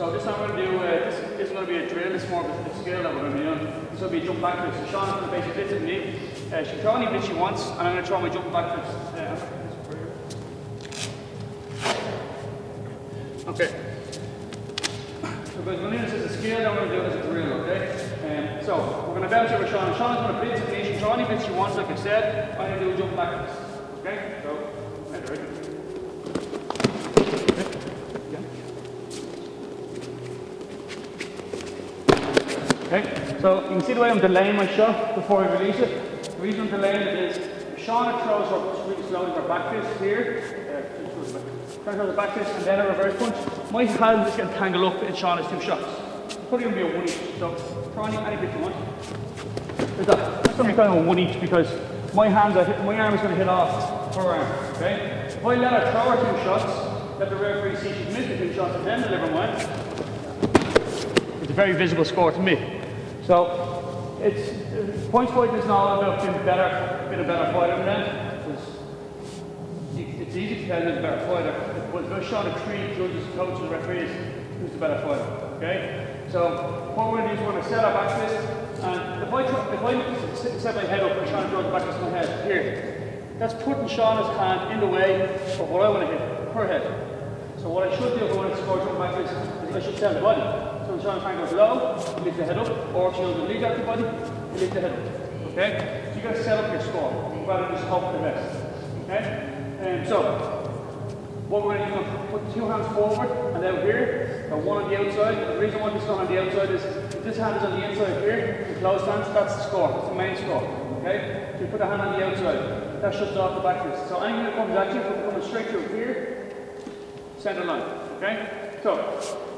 So this time we're going to do, uh, this, is going to be a drill, it's more of a skill that we're going to be doing. This will be jump backwards. So Sean's going to basically blitz at me. Uh, she can throw any blitz she wants, and I'm going to try my jump backwards. Uh, okay. So guys, we're going to do this as a skill, then we're going to do it as a drill, okay? Um, so we're going to bounce over Sean. Sean's going to blitz at me. She can throw any blitz she wants, like I said. I'm going to do a jump backwards. Okay? So, Okay, so you can see the way I'm delaying my shot before I release it. The reason I'm delaying it is Shauna throws her really slowly her back fist here, uh, throws her back fist and then a reverse punch. My hand is getting tangled up in Shauna's two shots. It's probably going to be a one each, so throw any, bit you want. There's going to be a one each because my hands are hit, my arm is going to hit off her arm. Okay? If I let her throw her two shots, let the referee see she's missed the two shots and then deliver mine, it's a very visible score to me. So it's points fighting is not about being better, being a better fighter than them. It's easy to tell who's a better fighter. But there's shot of three judges, coaches, referees who's the better fighter. Okay? So what we're going to do is we're going to set back fist, and if I if I set my head up and try to draw the back of my head here, that's putting Shauna's hand in the way of what I want to hit, her head. So what I should do if I want to score from back is I should send the body. So Sean Frank goes low, you lift the head up, or goes the lead out the body, you lift the head up. Okay? So you gotta set up your score rather than just hope for the best. Okay? And um, so what we're going to do is put two hands forward and out here, and one on the outside. The reason why this one on the outside is if this hand is on the inside here, the closed hands, that's the score, that's the main score. Okay? So you put a hand on the outside, that shuts off the back fist. So anything that comes at you, coming straight through here, center line. Okay? So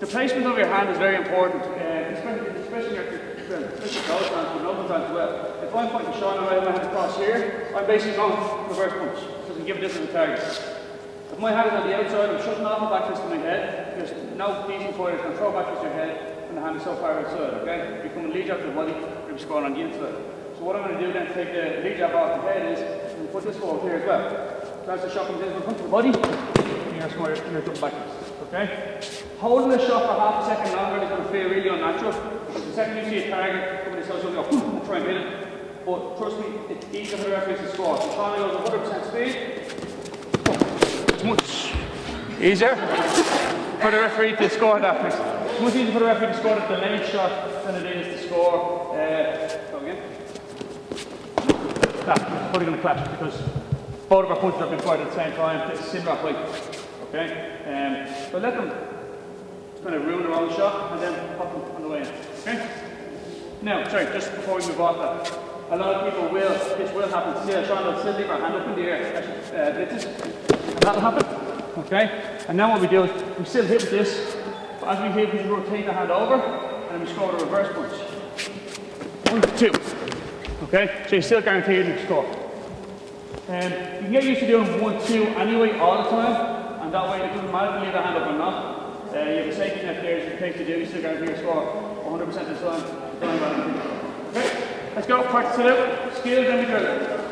the placement of your hand is very important, uh, especially, especially your especially close hands, but open hands as well. If I'm pointing Sean away my hand across here, I'm basically going reverse punch, because I give this as a target. If my hand is on the outside, I'm shutting off the back fist to my head, because no decent fighter can throw back fist to your head when the hand is so far outside, okay? You come and lead jab to the body, you'll be scoring on the inside. So what I'm going to do then to take the lead jab off the head is, I'm going to put this forward here as well. So as the shot comes in, I'm punch the body, and you're you're jumping backwards. Okay? Holding the shot for half a second longer is going to feel really unnatural. The second you see a target this you'll go, and try and hit it. But trust me, it's easy for the referee to score. So Sean goes 100% speed. It's much easier for the referee to score that. It's much easier for the referee to score the delayed shot than it is to score. Uh, go again. That, it's probably going to clash because both of our punches have been fired at the same time. It's similar height. Okay? Um, so let them kind of ruin their own shot and then pop them on the way in. Okay? Now, sorry, just before we move off that, a lot of people will, this will happen. See, Sean will still leave our hand up in the air, uh, and that'll happen. Okay? And now what we do is we still hit with this, but as we hit, we rotate the hand over and we score a reverse punch. One, two. Okay? So you're still guaranteed to score. Um, you can get used to doing one, two anyway all the time and that way it doesn't matter if you leave a hand up Uh, you have a case you do, you still guarantee your score 100% of the time. Okay, let's go, practice it out, skills, then we drill it.